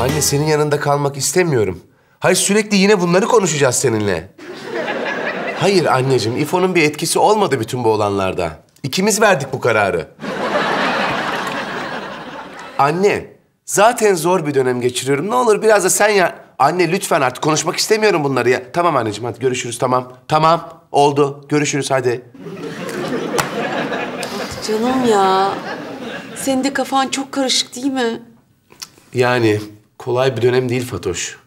Anne senin yanında kalmak istemiyorum. Hayır sürekli yine bunları konuşacağız seninle. Hayır anneciğim, İfo'nun bir etkisi olmadı bütün bu olanlarda. İkimiz verdik bu kararı. Anne, zaten zor bir dönem geçiriyorum. Ne olur biraz da sen ya... Anne lütfen artık konuşmak istemiyorum bunları ya. Tamam anneciğim hadi görüşürüz tamam. Tamam oldu. Görüşürüz hadi. Canım ya. Senin de kafan çok karışık değil mi? Yani kolay bir dönem değil Fatoş.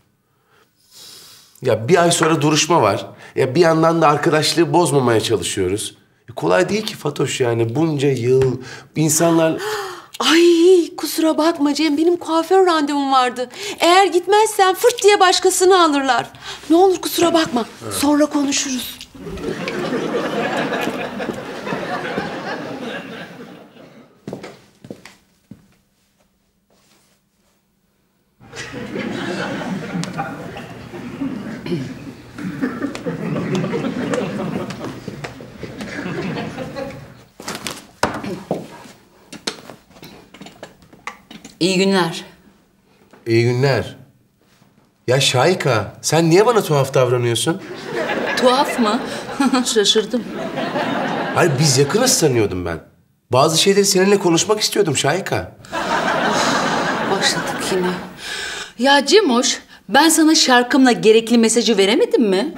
Ya bir ay sonra duruşma var. Ya bir yandan da arkadaşlığı bozmamaya çalışıyoruz. E, kolay değil ki Fatoş yani bunca yıl insanlar... Ay kusura bakma Cem benim kuaför randevum vardı. Eğer gitmezsen fırt diye başkasını alırlar. Ne olur kusura bakma. Sonra konuşuruz. İyi günler. İyi günler. Ya Şayka sen niye bana tuhaf davranıyorsun? Tuhaf mı? Şaşırdım. Hayır biz yakınız sanıyordum ben. Bazı şeyleri seninle konuşmak istiyordum Şayka. Başladık yine. Ya Cemoş, ben sana şarkımla gerekli mesajı veremedim mi?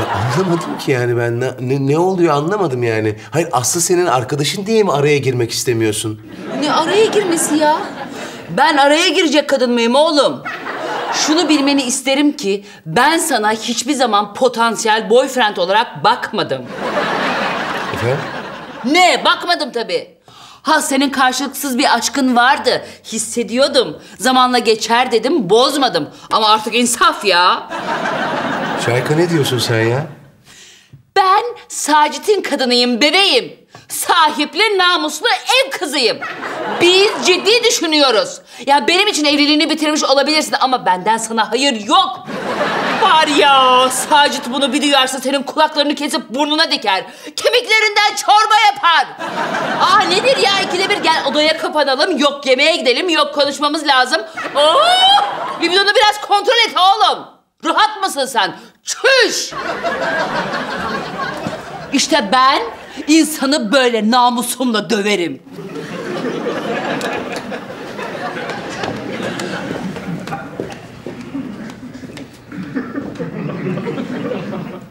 Ya anlamadım ki yani ben ne, ne, ne oluyor anlamadım yani. Hayır Aslı senin arkadaşın diye mi araya girmek istemiyorsun? Ne araya girmesi ya? Ben araya girecek kadın mıyım oğlum? Şunu bilmeni isterim ki ben sana hiçbir zaman potansiyel boyfriend olarak bakmadım. Efendim? Ne? Bakmadım tabii. Ha senin karşılıksız bir aşkın vardı. Hissediyordum. Zamanla geçer dedim, bozmadım. Ama artık insaf ya. Şayka ne diyorsun sen ya? Ben Sacit'in kadınıyım bebeğim. Sahipli, namuslu ev kızıyım. Biz ciddi düşünüyoruz. Ya benim için evliliğini bitirmiş olabilirsin ama benden sana hayır yok. Var ya Sacit bunu bir duyarsa senin kulaklarını kesip burnuna diker. Kemiklerinden çorba yapar. Aa nedir ya ikide bir gel odaya kapanalım. Yok yemeğe gidelim yok konuşmamız lazım. Oo, bibidonu biraz kontrol et oğlum. Rahat mısın sen? Çüş! İşte ben insanı böyle namusumla döverim.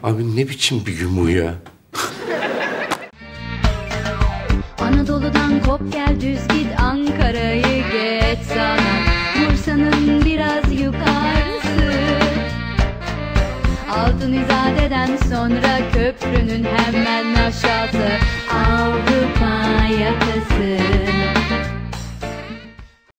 Abi ne biçim bir yumuğu ya? Anadolu'dan kop gel düz git Ankara'yı Altın izadeden sonra köprünün hemen aşağısı. Aa,